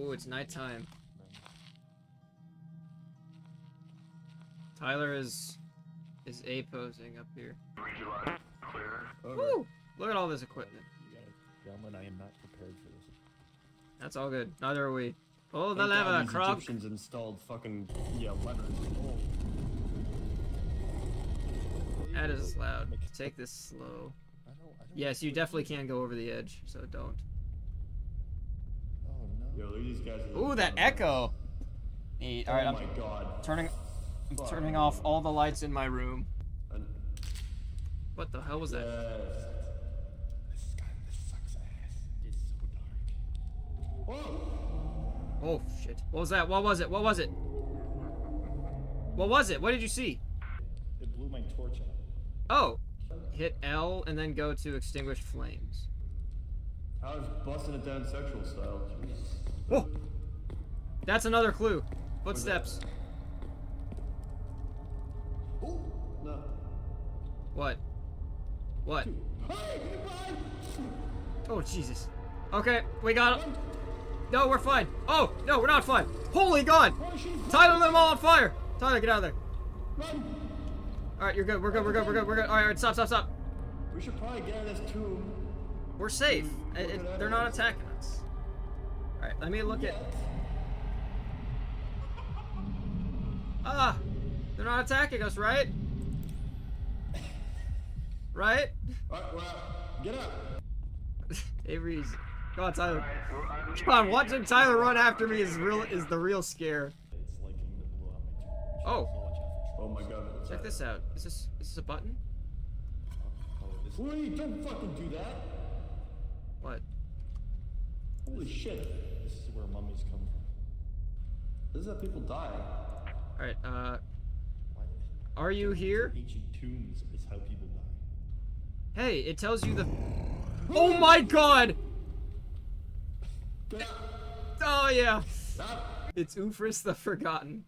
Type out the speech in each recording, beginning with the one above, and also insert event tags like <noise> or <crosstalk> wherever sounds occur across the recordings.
Oh, it's nighttime. Tyler is is a posing up here. Woo! Look at all this equipment. Gentlemen, I am not prepared for this. That's all good. Neither are we. Oh, the Thank God lava, these Krog. Egyptians installed fucking yeah levers. Oh. That is loud. Take this slow. I don't, I don't Yes, you definitely can go over the edge, so don't. Oh no. Yo, look at these guys. Ooh, that echo. Neat. All right, oh I'm my god. turning. I'm Fuck. turning off all the lights in my room. What the hell was that? Yes. This, guy, this sucks ass. It's so dark. Whoa. Oh shit! What was that? What was it? What was it? What was it? What did you see? It blew my torch out. Oh, hit L and then go to extinguish flames. I was busting it down sexual style. Jesus. Oh, that's another clue. Footsteps. What? What? Oh Jesus. Okay, we got him. No, we're fine. Oh no, we're not fine. Holy God! Tyler, lit them all on fire. Tyler, get out of there. All right, you're good. We're good. We're good. We're good. We're good. All right, all right stop, stop, stop. We should probably get out of this tomb. We're safe. It- it- they're not attacking us. All right, let me look at. Ah, they're not attacking us, right? Right? Alright, well, get up. <laughs> Avery's. Come on, Tyler. Come on, watching Tyler run after me is real. Is the real scare. It's liking that blew out my torch. Oh. So watch out for Oh my god. Check this out. Is this is this a button? Wait, don't fucking do that. What? Holy shit. this is where mummies come from. This is how people die. All right. Uh, are you here? Ancient tombs is how people die. Hey, it tells you the. Oh my God! Oh yeah. Stop. It's Ufris the Forgotten.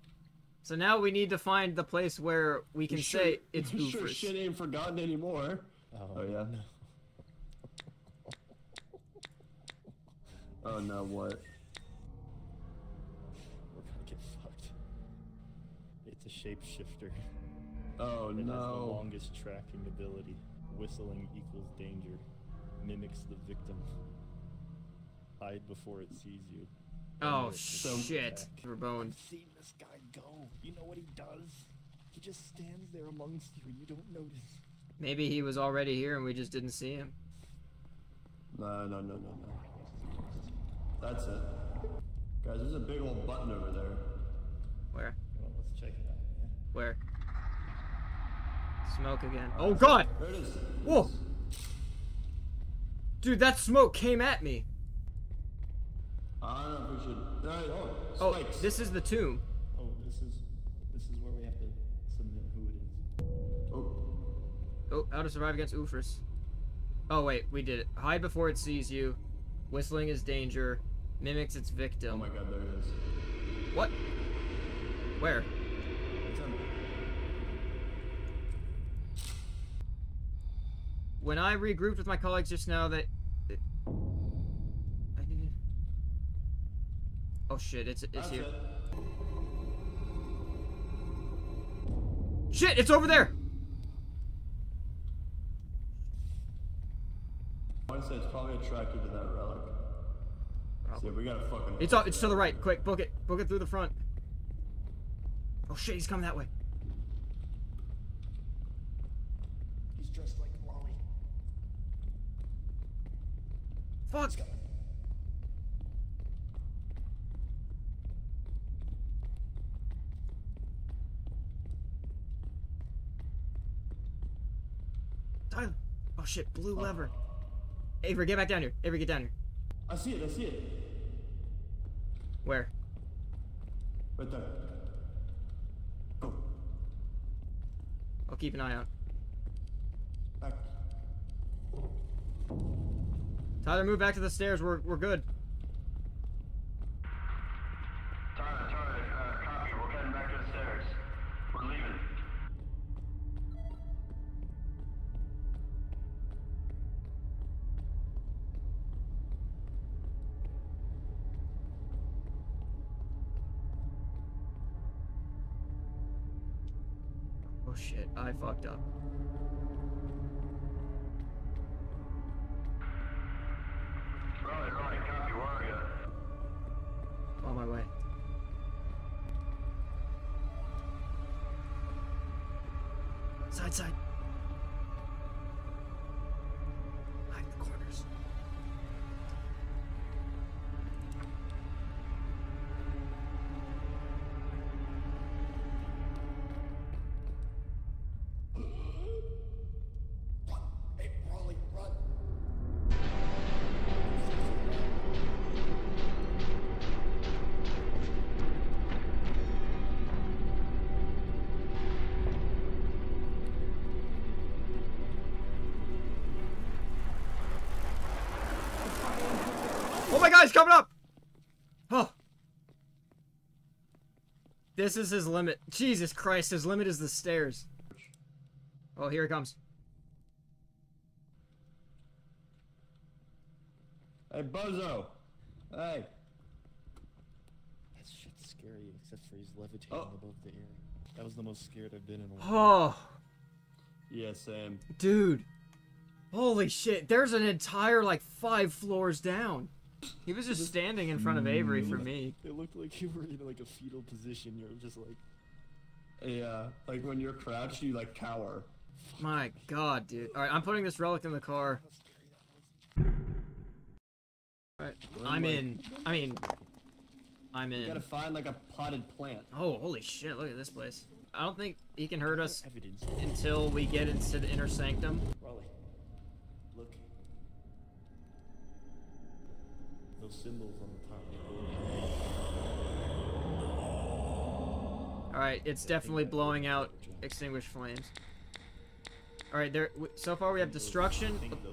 So now we need to find the place where we can Sure- say it's Sure shit ain't forgotten anymore. Oh yeah. no. Oh no, what? We're gonna get fucked. It's a shapeshifter. Oh It has the no. longest tracking ability. Whistling equals danger. Mimics the victim. Hide before it sees you. Oh So- shit. attack. For bone. I've seen this guy go. You know what he does? He just stands there amongst you and you don't notice. Maybe he was already here and we just didn't see him. No, no, no, no, no. That's it. Guys, there's a big old button over there. Where? Well, let's check it out. Yeah? Where? Smoke again. Oh god! There it is. Whoa! Dude, that smoke came at me. I don't know if we should. No, oh, Oh, this is the tomb. Oh, this is this is where we have to submit who it is. Oh, Oh, how to survive against Ufris. Oh wait, we did it. Hide before it sees you. Whistling is danger. Mimics its victim. oh my god, there it is. What? Where? When I regrouped with my colleagues just now, that I didn't. Oh shit! It's it's That's here. it. Shit! It's over there. I would say it's probably attracted to that relic. So we gotta fucking. It's up. It's to the right. Quick, book it. Book it through the front. Oh shit! He's coming that way. He's dressed like Wally. Fuck. Tyler. Oh shit! Blue oh. lever. Avery, get back down here. Avery, get down here. I see it. I see it. Where? Right there. Go. I'll keep an eye out. Tyler, move back to the stairs. We're, we're good. Tyler, Tyler, uh, copy. We're heading back to the stairs. We're leaving. Oh shit, I fucked up. Side, side. My god, he's coming up! Oh. This is his limit. Jesus Christ, his limit is the stairs. Oh, here he comes. Hey, Bozo. Hey. That shit's scary, except for he's levitating Oh. above the air. That was the most scared I've been in a while. Oh, Yeah, Sam. dude. Holy shit, there's an entire, like, five floors down. He was just standing in front of Avery for me. It looked like you were in like a fetal position. You're just like, Yeah, like when you're crouched, you like cower. My god, dude. Alright, I'm putting this relic in the car. Alright, I'm in. I mean, I'm in. You gotta find like a potted plant. Oh, holy shit, look at this place. I don't think he can hurt us until we get into the inner sanctum. Those symbols on the top. Alright, it's definitely blowing out extinguished flames. Alright, there. So far we have destruction. I think those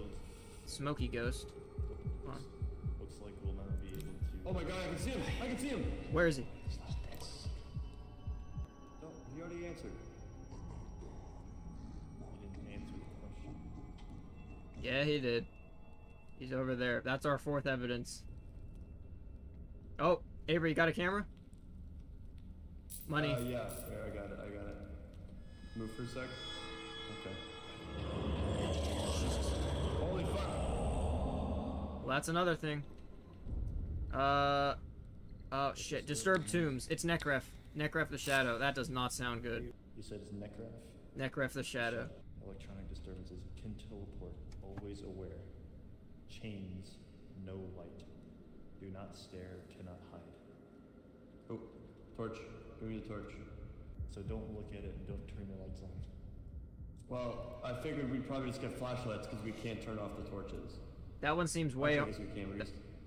Smoky ghost. Come looks like we'll not be able to. Oh my god, I can see him! I can see him! Where is he? No, he already answered. You answer. Yeah, he did. He's over there. That's our fourth evidence. Oh, Avery, you got a camera? Money. Uh, yeah, I got it, I got it. Move for a sec. Okay. Holy fuck! Well, that's another thing. Uh. Oh shit. Disturbed tombs. It's Nekref. Nekref the Shadow. That does not sound good. You said it's Necraf. Nekref the Shadow. Electronic disturbances can teleport, always aware. Chains, no light. Do not stare, torch. Give me the torch. So don't look at it and don't turn the lights on. Well, I figured we'd probably just get flashlights because we can't turn off the torches. That one seems way. I guess we can. We.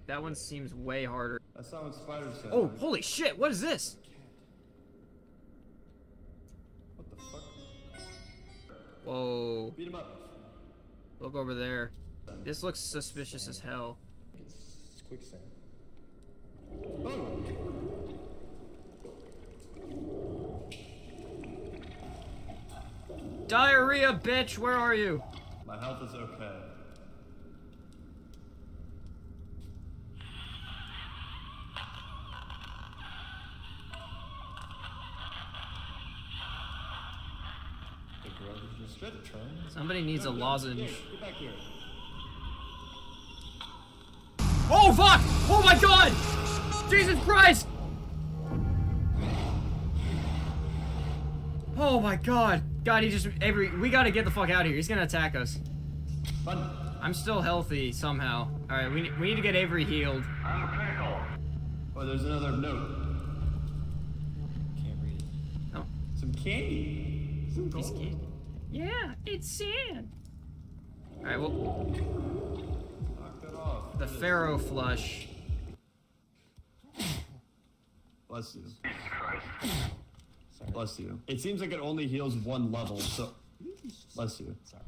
That one seems way harder. That's not what spiders say. Oh, man. holy shit! What is this? What the fuck? Whoa. Beat him up. Look over there. This looks suspicious as hell. It's quicksand. Oh! Diarrhea, bitch! Where are you? My health is okay. The garage is just Shit. turn. Somebody needs a lozenge. Get back here. Oh fuck! Oh my god! Jesus Christ! Oh my god. God, he just Avery, we gotta get the fuck out of here. He's gonna attack us. Run. I'm still healthy somehow. Alright, we, we need to get Avery healed. I'm critical. Oh, there's another note. Can't read it. Oh, Some candy. Some he's gold. candy. Yeah, it's sand. Alright, well, Knock that off. the What is- Pharaoh flush. Bless you. Jesus Christ. Bless you. It seems like it only heals one level, so. Bless you. Sorry.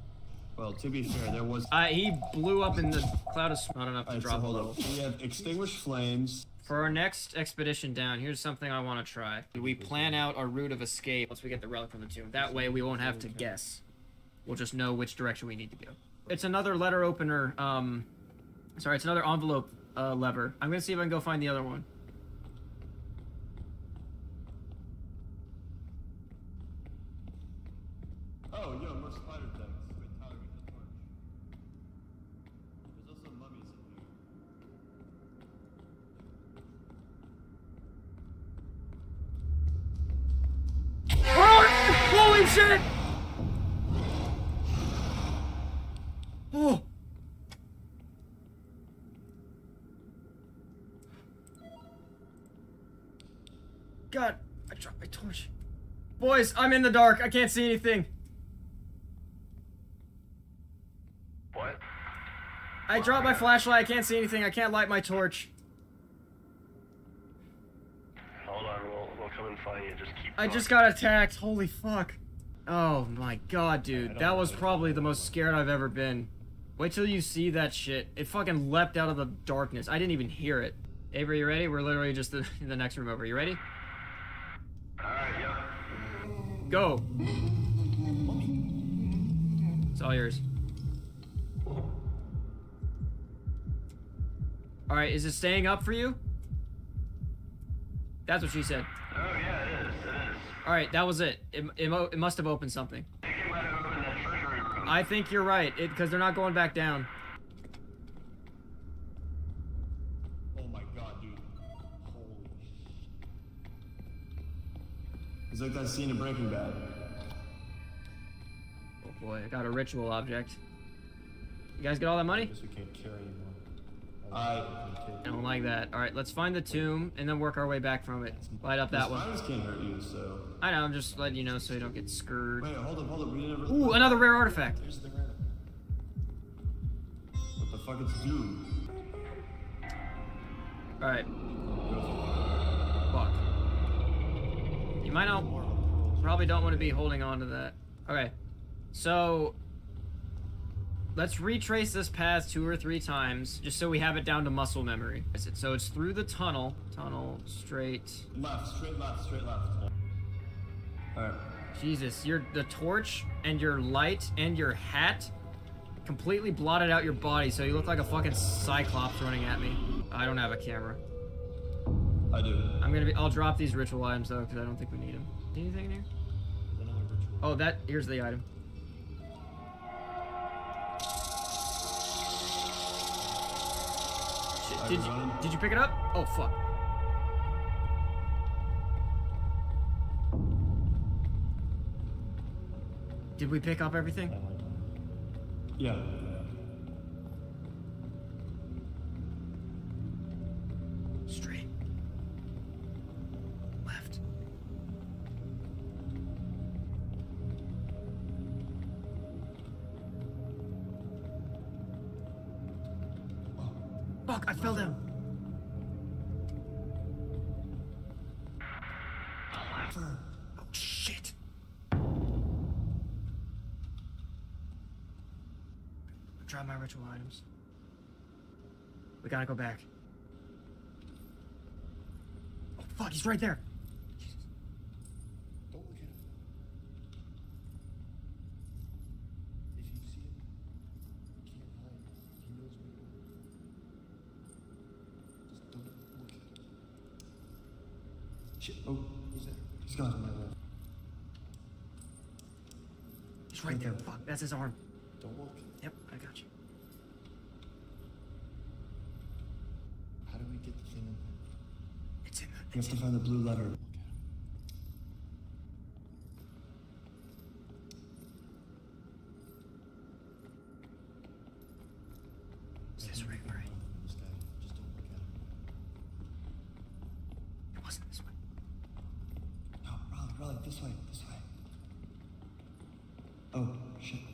Well, to be fair, there was. Uh, he blew up in the cloud of smoke. Not enough to Alright, so drop hold level. up. We have extinguished flames. For our next expedition down, here's something I want to try. We plan out our route of escape once we get the relic from the tomb. That way we won't have to guess. We'll just know which direction we need to go. It's another letter opener, um... Sorry, it's another envelope uh, lever. I'm gonna see if I can go find the other one. Oh, yo, more spider things. Wait, Tyler, get the torch. There's also mummies in here. Oh, holy shit! Oh. God, I dropped my torch. Boys, I'm in the dark. I can't see anything. What? I dropped my flashlight. I can't see anything. I can't light my torch. Hold on, we'll, we'll come and find you. Just keep I going. just got attacked. Holy fuck. Oh my god, dude. That was probably the most scared I've ever been. Wait till you see that shit. It fucking leapt out of the darkness. I didn't even hear it. Avery, you ready? We're literally just the, in <laughs> the next room over. You ready? Alright, yeah. Go. It's all yours. Alright, is it staying up for you? That's what she said. Oh, yeah, it is. It is. Alright, that was it. It, it, it must have opened something. I think it might have opened that treasury room. I think you're right, It because they're not going back down. Oh my god, dude. Holy. It's like that scene in Breaking Bad. Oh boy, I got a ritual object. You guys get all that money? Guess we can't carry anymore. I- I don't like that. Alright, let's find the tomb and then work our way back from it. Light up that the one. can't hurt you, so. I know, I'm just letting you know so you don't get scurred. Wait, hold up, hold up. We never. Ooh, another rare artifact. There's the rare. What the fuck? It's Doom. Alright. Fuck. You might not. Probably don't want to be holding on to that. Okay. So. Let's retrace this path two or three times, just so we have it down to muscle memory. Is it- So it's through the tunnel. Tunnel, straight. Left, straight left, straight left. Alright. Jesus, your the torch and your light and your hat completely blotted out your body, so you look like a fucking cyclops running at me. I don't have a camera. I do. I'm gonna be. I'll drop these ritual items though, because I don't think we need them. Anything in here? Oh, that. Here's the item. Did you did you pick it up? Oh fuck. Did we pick up everything? Yeah. Fuck, I fell down. Oh shit. Drop my ritual items. We gotta go back. Oh fuck, he's right there. Jesus. Don't look at him. If you see him, you can't hide. He knows where you are. Just don't look at him. Shit. Oh, who's that? He's gone. He's right there. Fuck, that's his arm. Don't look. Yep, I got you. How do we get the thing in there? It's in the. You have to find the blue letter. It's this right? This guy. Just don't look at him. It wasn't this way. No, Raleigh, Raleigh, this way, this way. Oh, shit.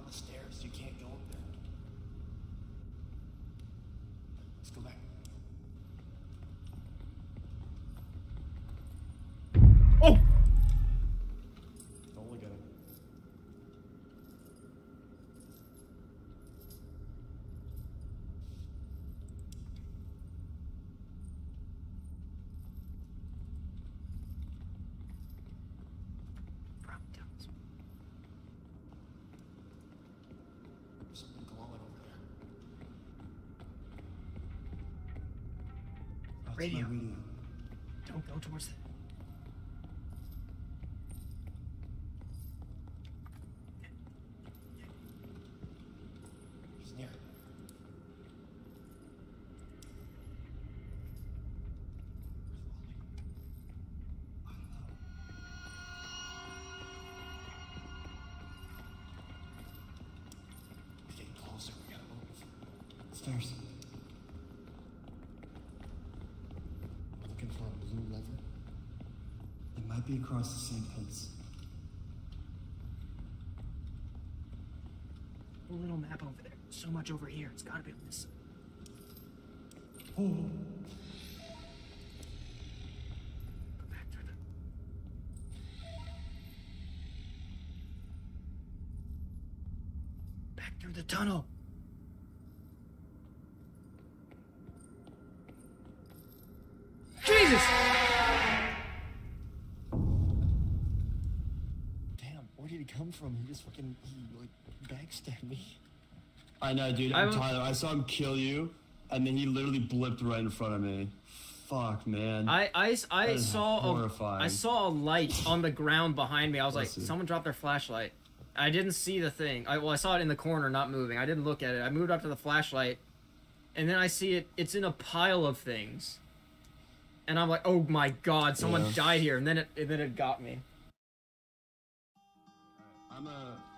The stairs. You can't go up there. Let's go back. Radio. Radio. Don't go towards the. He's near. He's getting closer. We gotta move. Stairs. We're looking for a blue lever. Might be across the same pits. A little map over there. So much over here. It's gotta be on this. Oh. The tunnel. Jesus! Come from? He just fucking he like backstabbed me. I know, dude. I I'm Tyler. I saw him kill you, and then he literally blipped right in front of me. Fuck, man. I I, I saw a, horrifying. I saw a light on the ground behind me. I was like, you. someone dropped their flashlight. I didn't see the thing. I well, I saw it in the corner, not moving. I didn't look at it. I moved up to the flashlight, and then I see it. It's in a pile of things, and I'm like, oh my god, someone Yeah. died here. And then it and then it got me. I'm a.